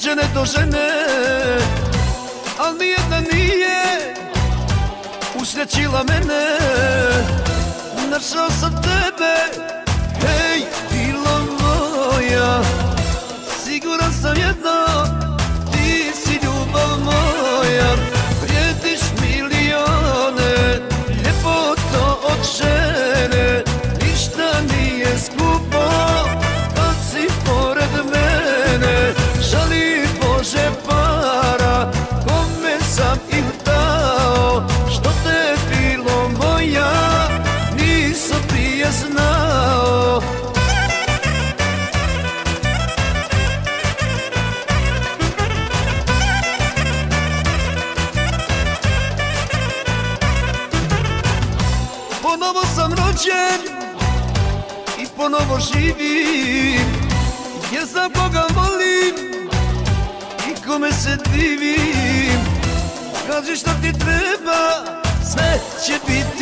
žene Al nijedna nije usrećila mene. Našao sam tebe, Ponovo sam rođen i ponovo živim. Jer znam koga volim i kome se divim. Kaži šta ti treba, sve će biti